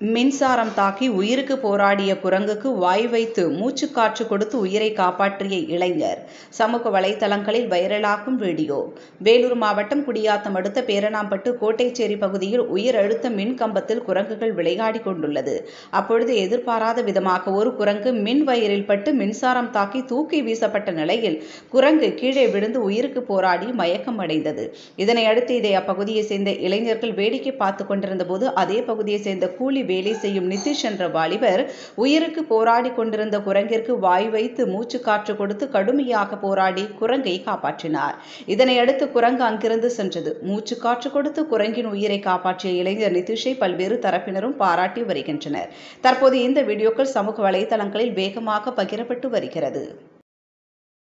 மின்சாரம் தாக்கி உயிருக்கு போராடிய குரங்குக்கு வாய் வைத்து மூச்சுக்காற்று கொடுத்து உயிரை காப்பாற்றிய இளைஞர். சமூக வலைதளங்களில் வைரலாகும் வீடியோ. வேலூர் மாவட்டம் குடியாத்தம் அடுத்த பேரணாம்பட்டு கோட்டைச்சேரி பகுதியில் உயிர் அழுத்த மின் கம்பத்தில் குரங்குகள் விளையாடி கொண்டுள்ளது. அப்பொழுது எதிர்பாராத விதமாக ஒரு குரங்கு மின் வயரில் பட்டு மின்சாரம் தாக்கி தூக்கி வீசப்பட்ட நிலையில் குரங்கு கீழே விழுந்து உயிருக்கு போராடி மயக்கம் அடைந்தது. இதனை அடுத்து இதை அப்பகுதியை சேர்ந்த இளைஞர்கள் வேடிக்கை பார்த்து கொண்டிருந்த போது அதே பகுதியை சேர்ந்த கூலி வேலை செய்யும் நிதிஷ் என்ற வாலிபர் உயிருக்கு போராடி கொண்டிருந்த குரங்கிற்கு வாய் வைத்து மூச்சு காற்று கொடுத்து கடுமையாக போராடி குரங்கை காப்பாற்றினார். இதனை அடுத்து குரங்கு அங்கிருந்து சென்றது. மூச்சு காற்று கொடுத்து குரங்கின் உயிரை காப்பாற்றிய இளைஞர் நிதிஷை பல்வேறு தரப்பினரும் பாராட்டி வருகின்றனர். தற்போது இந்த வீடியோக்கள் சமூக வலைதளங்களில் வேகமாக பகிரப்பட்டு வருகிறது.